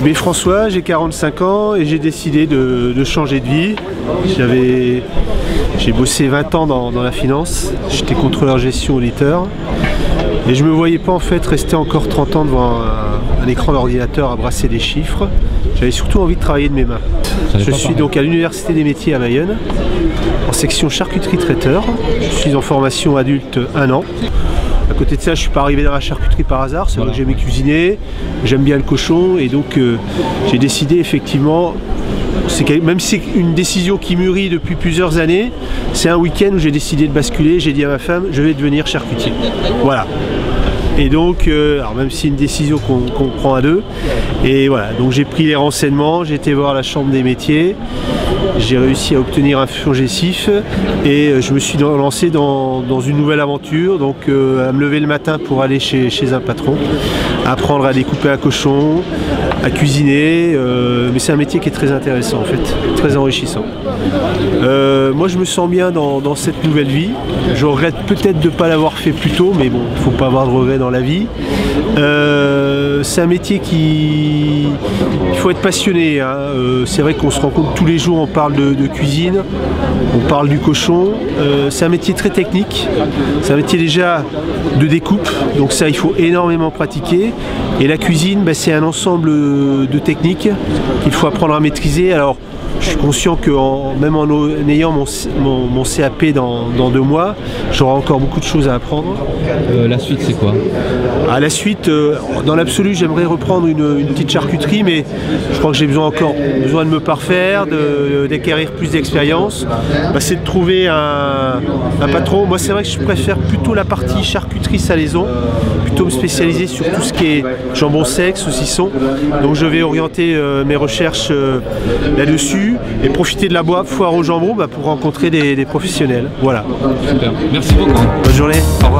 m'appelle François, j'ai 45 ans et j'ai décidé de, changer de vie. J'avais, j'ai bossé 20 ans dans, la finance, j'étais contrôleur gestion auditeur et je me voyais pas en fait rester encore 30 ans devant un, écran d'ordinateur à brasser des chiffres. J'avais surtout envie de travailler de mes mains. Je suis donc à l'Université des métiers à Mayenne, en section charcuterie traiteur. Je suis en formation adulte un an. À côté de ça, je suis pas arrivé dans la charcuterie par hasard, c'est vrai que j'aimais cuisiner, j'aime bien le cochon et donc euh, j'ai décidé effectivement, même si c'est une décision qui mûrit depuis plusieurs années, c'est un week-end où j'ai décidé de basculer, j'ai dit à ma femme, je vais devenir charcutier. Voilà. Et donc, euh, alors même si c'est une décision qu'on prend à deux, et voilà, donc j'ai pris les renseignements, j'ai été voir la chambre des métiers, j'ai réussi à obtenir un fongessif et euh, je me suis lancé dans, une nouvelle aventure, donc euh, à me lever le matin pour aller chez, un patron, apprendre à découper un cochon, à cuisiner, mais c'est un métier qui est très intéressant en fait, très enrichissant. moi je me sens bien dans, cette nouvelle vie, je regrette peut-être de ne pas l'avoir fait plus tôt, mais bon, il ne faut pas avoir de regrets la vie. Euh, c'est un métier qui... Il faut être passionné. Hein. Euh, c'est vrai qu'on se rend compte tous les jours, on parle de, cuisine, on parle du cochon. Euh, c'est un métier très technique. C'est un métier déjà de découpe. Donc ça, il faut énormément pratiquer. Et la cuisine, bah, c'est un ensemble de techniques qu'il faut apprendre à maîtriser. Alors, je suis conscient que même en ayant mon, CAP dans, deux mois, j'aurai encore beaucoup de choses à apprendre. Euh, la suite, c'est quoi? À la suite, euh, dans l'absolu, j'aimerais reprendre une, petite charcuterie, mais je crois que j'ai besoin encore besoin de me parfaire, d'acquérir plus d'expérience. Bah, c'est de trouver un, patron. Moi, c'est vrai que je préfère plutôt la partie charcuterie salaison, plutôt me spécialiser sur tout ce qui est jambon sec, saucisson. Donc, je vais orienter euh, mes recherches là-dessus et profiter de la boîte foire au jambon bah, pour rencontrer des, des professionnels. Voilà. Super. Merci beaucoup. Bonne journée. Au revoir.